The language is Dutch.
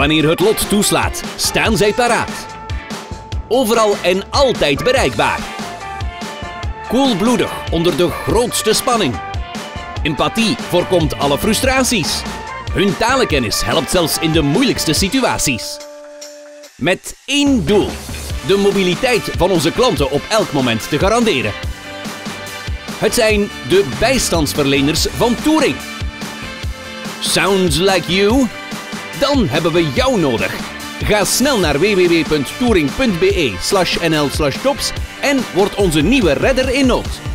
Wanneer het lot toeslaat, staan zij paraat. Overal en altijd bereikbaar. Koelbloedig onder de grootste spanning. Empathie voorkomt alle frustraties. Hun talenkennis helpt zelfs in de moeilijkste situaties. Met één doel: de mobiliteit van onze klanten op elk moment te garanderen. Het zijn de bijstandsverleners van Touring. Sounds like you? Dan hebben we jou nodig. Ga snel naar www.touring.be/nl/tops en word onze nieuwe redder in nood.